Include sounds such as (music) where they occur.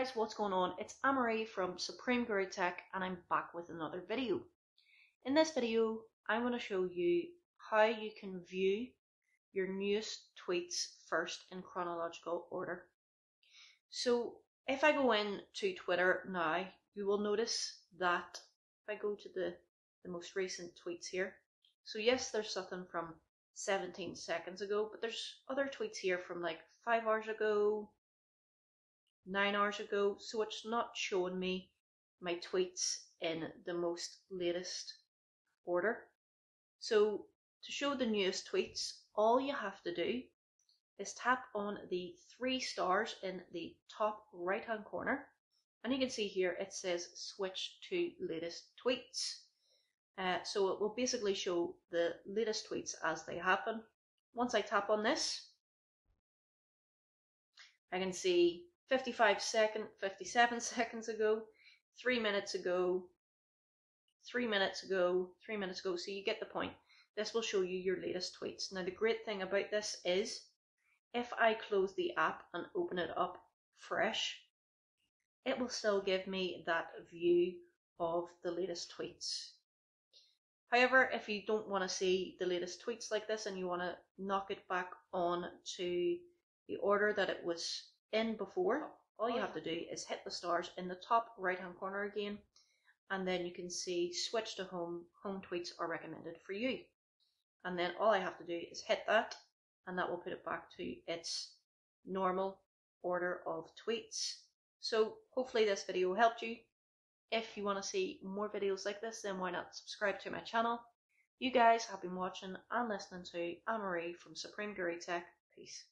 guys, what's going on? It's Amarie from Supreme Guru Tech and I'm back with another video. In this video, I'm going to show you how you can view your newest tweets first in chronological order. So if I go in to Twitter now, you will notice that if I go to the, the most recent tweets here, so yes, there's something from 17 seconds ago, but there's other tweets here from like five hours ago, nine hours ago, so it's not showing me my tweets in the most latest order. So to show the newest tweets, all you have to do is tap on the three stars in the top right hand corner and you can see here it says switch to latest tweets. Uh, so it will basically show the latest tweets as they happen. Once I tap on this, I can see 55 second, 57 (laughs) seconds ago, three minutes ago, three minutes ago, three minutes ago. So you get the point. This will show you your latest tweets. Now the great thing about this is if I close the app and open it up fresh, it will still give me that view of the latest tweets. However, if you don't want to see the latest tweets like this and you want to knock it back on to the order that it was in before, oh. all oh, you have to do is hit the stars in the top right hand corner again, and then you can see switch to home, home tweets are recommended for you. And then all I have to do is hit that, and that will put it back to its normal order of tweets. So hopefully this video helped you. If you want to see more videos like this, then why not subscribe to my channel. You guys have been watching and listening to Amarie from Supreme Guru Tech. Peace.